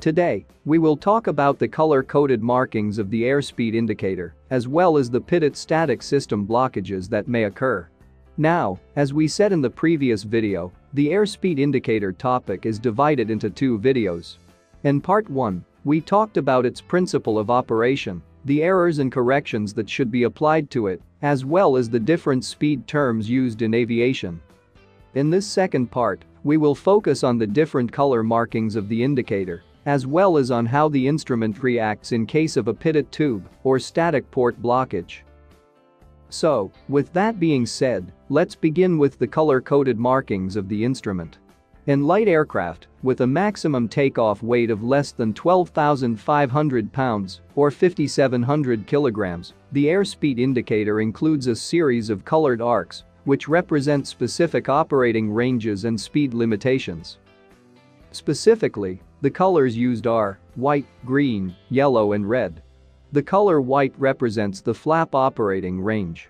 Today, we will talk about the color-coded markings of the airspeed indicator, as well as the pitot static system blockages that may occur. Now, as we said in the previous video, the airspeed indicator topic is divided into two videos. In part 1, we talked about its principle of operation, the errors and corrections that should be applied to it, as well as the different speed terms used in aviation. In this second part, we will focus on the different color markings of the indicator, as well as on how the instrument reacts in case of a pitot tube or static port blockage. So, with that being said, let's begin with the color-coded markings of the instrument. In light aircraft, with a maximum takeoff weight of less than 12,500 pounds or 5,700 kilograms, the airspeed indicator includes a series of colored arcs which represent specific operating ranges and speed limitations. Specifically, the colors used are white, green, yellow and red. The color white represents the flap operating range.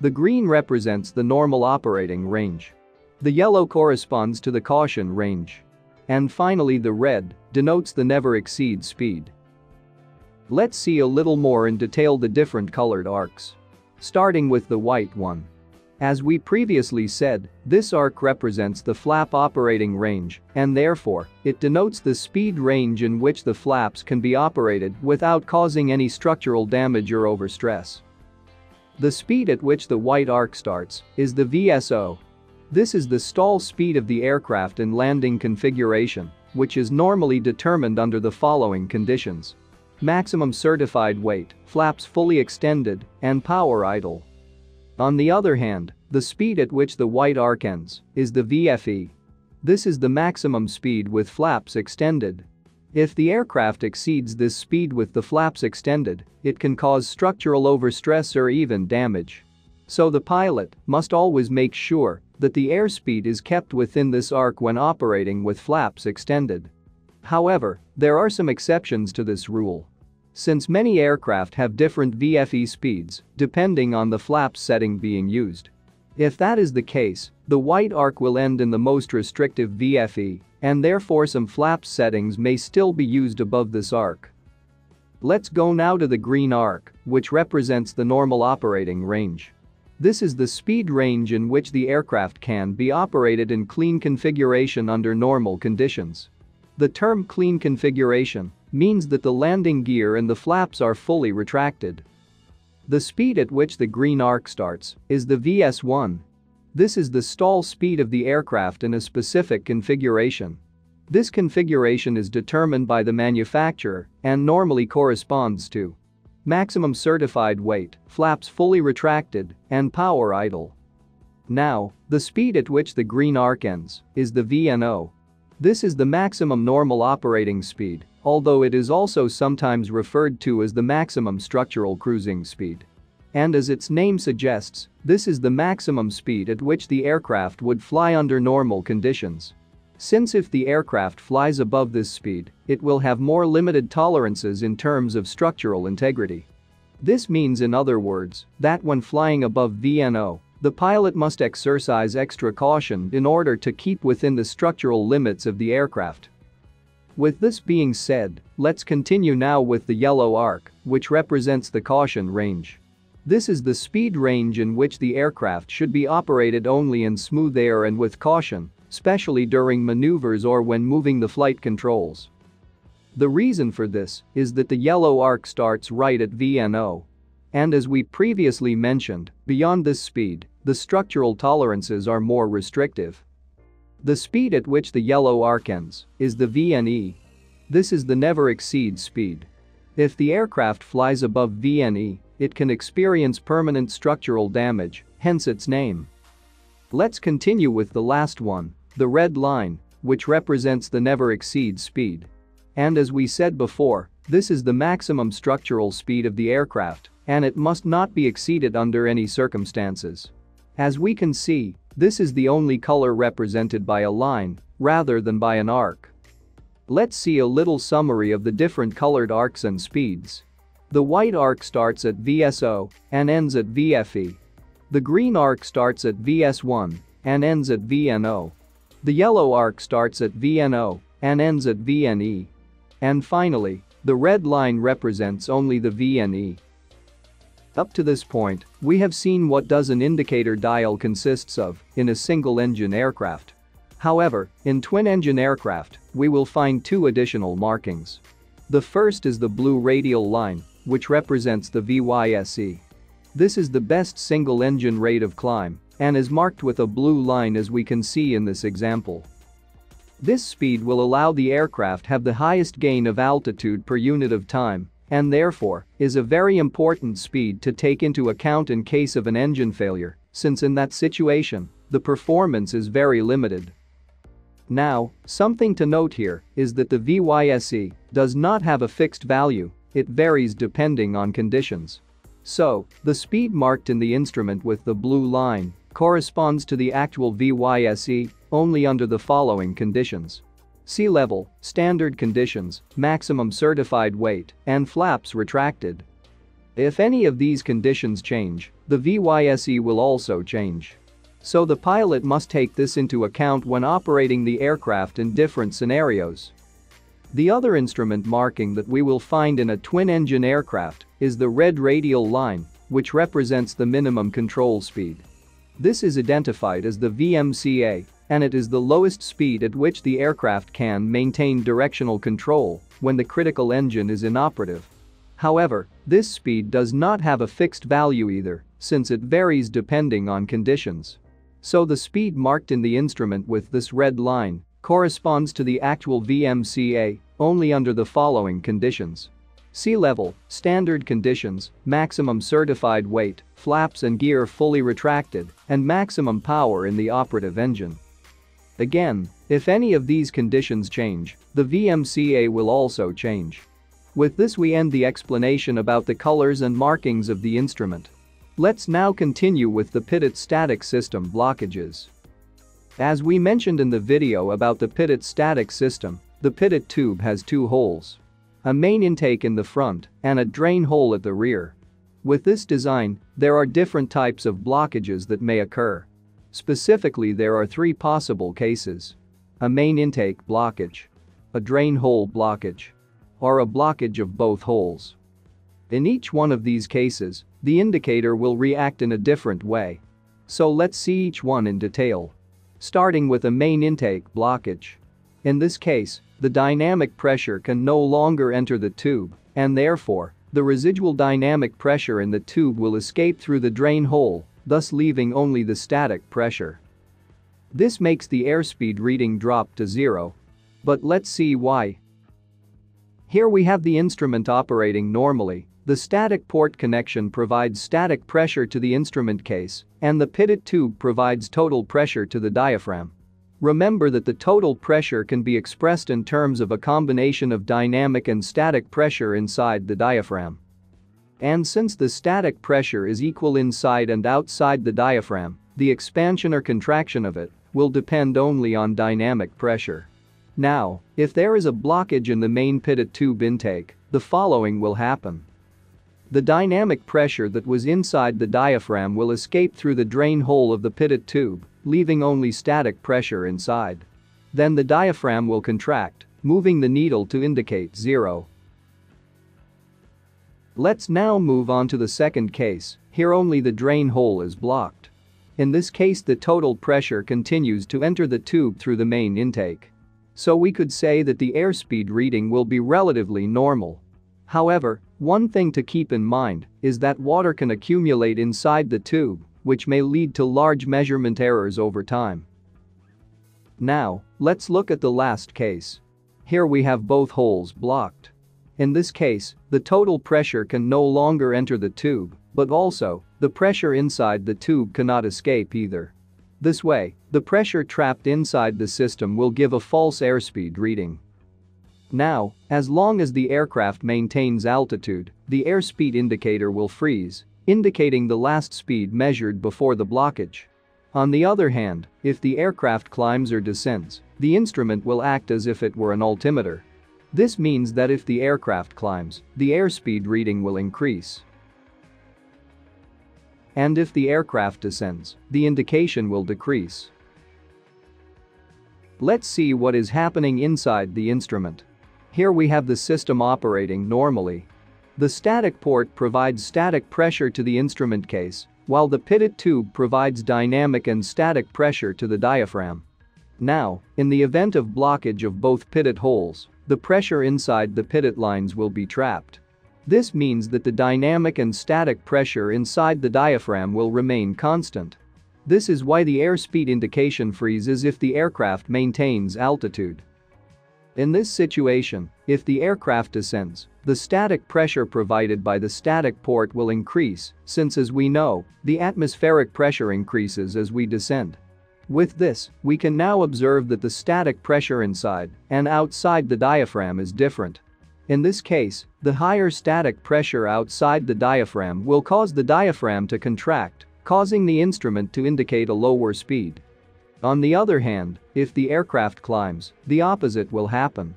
The green represents the normal operating range. The yellow corresponds to the caution range. And finally the red denotes the never exceed speed. Let's see a little more in detail the different colored arcs. Starting with the white one. As we previously said, this arc represents the flap operating range, and therefore, it denotes the speed range in which the flaps can be operated without causing any structural damage or overstress. The speed at which the white arc starts is the VSO. This is the stall speed of the aircraft in landing configuration, which is normally determined under the following conditions. Maximum certified weight, flaps fully extended, and power idle. On the other hand, the speed at which the white arc ends is the VFE. This is the maximum speed with flaps extended. If the aircraft exceeds this speed with the flaps extended, it can cause structural overstress or even damage. So the pilot must always make sure that the airspeed is kept within this arc when operating with flaps extended. However, there are some exceptions to this rule. Since many aircraft have different VFE speeds, depending on the flap setting being used. If that is the case, the white arc will end in the most restrictive VFE, and therefore some flap settings may still be used above this arc. Let's go now to the green arc, which represents the normal operating range. This is the speed range in which the aircraft can be operated in clean configuration under normal conditions. The term clean configuration means that the landing gear and the flaps are fully retracted. The speed at which the green arc starts is the VS1. This is the stall speed of the aircraft in a specific configuration. This configuration is determined by the manufacturer and normally corresponds to maximum certified weight, flaps fully retracted, and power idle. Now, the speed at which the green arc ends is the VNO. This is the maximum normal operating speed although it is also sometimes referred to as the maximum structural cruising speed. And as its name suggests, this is the maximum speed at which the aircraft would fly under normal conditions. Since if the aircraft flies above this speed, it will have more limited tolerances in terms of structural integrity. This means in other words, that when flying above VNO, the pilot must exercise extra caution in order to keep within the structural limits of the aircraft. With this being said, let's continue now with the yellow arc, which represents the caution range. This is the speed range in which the aircraft should be operated only in smooth air and with caution, especially during maneuvers or when moving the flight controls. The reason for this is that the yellow arc starts right at VNO. And as we previously mentioned, beyond this speed, the structural tolerances are more restrictive. The speed at which the yellow arc ends is the VNE. This is the never exceed speed. If the aircraft flies above VNE, it can experience permanent structural damage, hence its name. Let's continue with the last one, the red line, which represents the never exceed speed. And as we said before, this is the maximum structural speed of the aircraft, and it must not be exceeded under any circumstances. As we can see, this is the only color represented by a line, rather than by an arc. Let's see a little summary of the different colored arcs and speeds. The white arc starts at VSO and ends at VFE. The green arc starts at VS1 and ends at VNO. The yellow arc starts at VNO and ends at VNE. And finally, the red line represents only the VNE. Up to this point, we have seen what does an indicator dial consists of in a single-engine aircraft. However, in twin-engine aircraft, we will find two additional markings. The first is the blue radial line, which represents the VYSE. This is the best single-engine rate of climb and is marked with a blue line as we can see in this example. This speed will allow the aircraft have the highest gain of altitude per unit of time and therefore is a very important speed to take into account in case of an engine failure, since in that situation, the performance is very limited. Now, something to note here is that the VYSE does not have a fixed value, it varies depending on conditions. So, the speed marked in the instrument with the blue line corresponds to the actual VYSE only under the following conditions. Sea level, standard conditions, maximum certified weight, and flaps retracted. If any of these conditions change, the VYSE will also change. So the pilot must take this into account when operating the aircraft in different scenarios. The other instrument marking that we will find in a twin-engine aircraft is the red radial line, which represents the minimum control speed. This is identified as the VMCA and it is the lowest speed at which the aircraft can maintain directional control when the critical engine is inoperative. However, this speed does not have a fixed value either, since it varies depending on conditions. So the speed marked in the instrument with this red line corresponds to the actual VMCA only under the following conditions. Sea level, standard conditions, maximum certified weight, flaps and gear fully retracted, and maximum power in the operative engine. Again, if any of these conditions change, the VMCA will also change. With this we end the explanation about the colors and markings of the instrument. Let's now continue with the pitot static system blockages. As we mentioned in the video about the pitot static system, the pitot tube has two holes. A main intake in the front and a drain hole at the rear. With this design, there are different types of blockages that may occur. Specifically there are three possible cases. A main intake blockage, a drain hole blockage, or a blockage of both holes. In each one of these cases, the indicator will react in a different way. So let's see each one in detail. Starting with a main intake blockage. In this case, the dynamic pressure can no longer enter the tube, and therefore, the residual dynamic pressure in the tube will escape through the drain hole thus leaving only the static pressure. This makes the airspeed reading drop to zero. But let's see why. Here we have the instrument operating normally, the static port connection provides static pressure to the instrument case, and the pitot tube provides total pressure to the diaphragm. Remember that the total pressure can be expressed in terms of a combination of dynamic and static pressure inside the diaphragm. And since the static pressure is equal inside and outside the diaphragm, the expansion or contraction of it will depend only on dynamic pressure. Now, if there is a blockage in the main pitot tube intake, the following will happen. The dynamic pressure that was inside the diaphragm will escape through the drain hole of the pitot tube, leaving only static pressure inside. Then the diaphragm will contract, moving the needle to indicate zero. Let's now move on to the second case, here only the drain hole is blocked. In this case the total pressure continues to enter the tube through the main intake. So we could say that the airspeed reading will be relatively normal. However, one thing to keep in mind is that water can accumulate inside the tube, which may lead to large measurement errors over time. Now, let's look at the last case. Here we have both holes blocked. In this case, the total pressure can no longer enter the tube, but also, the pressure inside the tube cannot escape either. This way, the pressure trapped inside the system will give a false airspeed reading. Now, as long as the aircraft maintains altitude, the airspeed indicator will freeze, indicating the last speed measured before the blockage. On the other hand, if the aircraft climbs or descends, the instrument will act as if it were an altimeter. This means that if the aircraft climbs, the airspeed reading will increase. And if the aircraft descends, the indication will decrease. Let's see what is happening inside the instrument. Here we have the system operating normally. The static port provides static pressure to the instrument case, while the pitot tube provides dynamic and static pressure to the diaphragm. Now, in the event of blockage of both pitot holes, the pressure inside the pitot lines will be trapped. This means that the dynamic and static pressure inside the diaphragm will remain constant. This is why the airspeed indication freezes if the aircraft maintains altitude. In this situation, if the aircraft descends, the static pressure provided by the static port will increase, since as we know, the atmospheric pressure increases as we descend. With this, we can now observe that the static pressure inside and outside the diaphragm is different. In this case, the higher static pressure outside the diaphragm will cause the diaphragm to contract, causing the instrument to indicate a lower speed. On the other hand, if the aircraft climbs, the opposite will happen.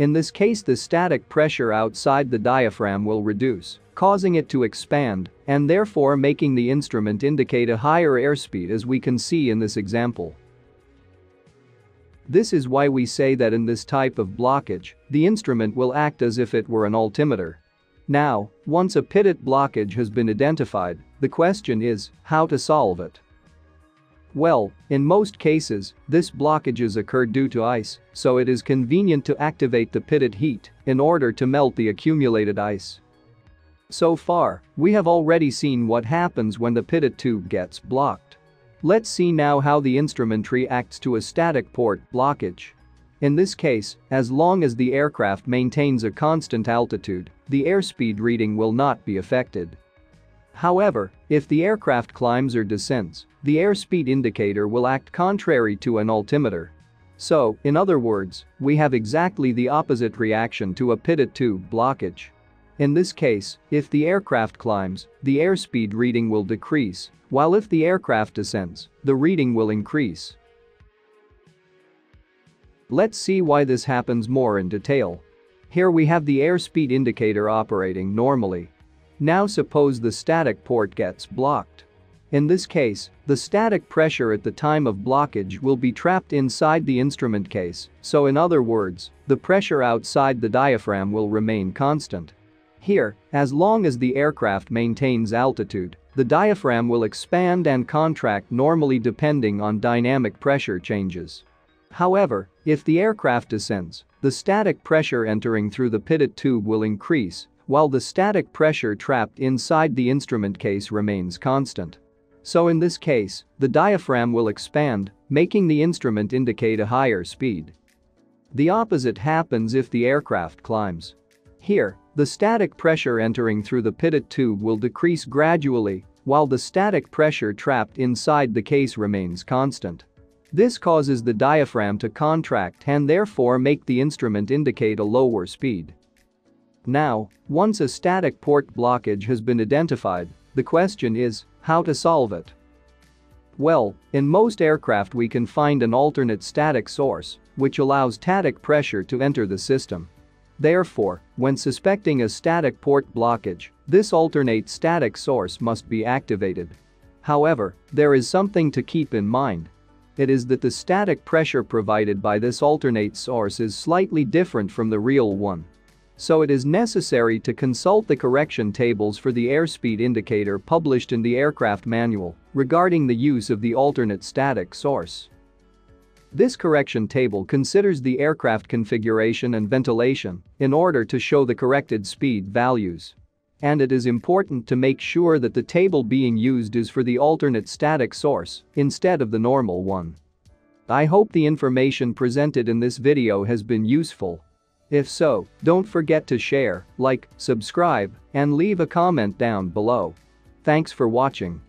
In this case the static pressure outside the diaphragm will reduce, causing it to expand and therefore making the instrument indicate a higher airspeed as we can see in this example. This is why we say that in this type of blockage, the instrument will act as if it were an altimeter. Now, once a pitot blockage has been identified, the question is, how to solve it? Well, in most cases, this blockages occur due to ice, so it is convenient to activate the pitot heat in order to melt the accumulated ice. So far, we have already seen what happens when the pitot tube gets blocked. Let's see now how the instrument reacts to a static port blockage. In this case, as long as the aircraft maintains a constant altitude, the airspeed reading will not be affected. However, if the aircraft climbs or descends, the airspeed indicator will act contrary to an altimeter. So, in other words, we have exactly the opposite reaction to a pitot tube blockage. In this case, if the aircraft climbs, the airspeed reading will decrease, while if the aircraft descends, the reading will increase. Let's see why this happens more in detail. Here we have the airspeed indicator operating normally. Now suppose the static port gets blocked. In this case, the static pressure at the time of blockage will be trapped inside the instrument case, so in other words, the pressure outside the diaphragm will remain constant. Here, as long as the aircraft maintains altitude, the diaphragm will expand and contract normally depending on dynamic pressure changes. However, if the aircraft descends, the static pressure entering through the pitot tube will increase, while the static pressure trapped inside the instrument case remains constant. So in this case, the diaphragm will expand, making the instrument indicate a higher speed. The opposite happens if the aircraft climbs. Here, the static pressure entering through the pitot tube will decrease gradually, while the static pressure trapped inside the case remains constant. This causes the diaphragm to contract and therefore make the instrument indicate a lower speed. Now, once a static port blockage has been identified, the question is, how to solve it? Well, in most aircraft we can find an alternate static source, which allows static pressure to enter the system. Therefore, when suspecting a static port blockage, this alternate static source must be activated. However, there is something to keep in mind. It is that the static pressure provided by this alternate source is slightly different from the real one so it is necessary to consult the correction tables for the airspeed indicator published in the aircraft manual regarding the use of the alternate static source. This correction table considers the aircraft configuration and ventilation in order to show the corrected speed values. And it is important to make sure that the table being used is for the alternate static source instead of the normal one. I hope the information presented in this video has been useful if so, don't forget to share, like, subscribe, and leave a comment down below. Thanks for watching.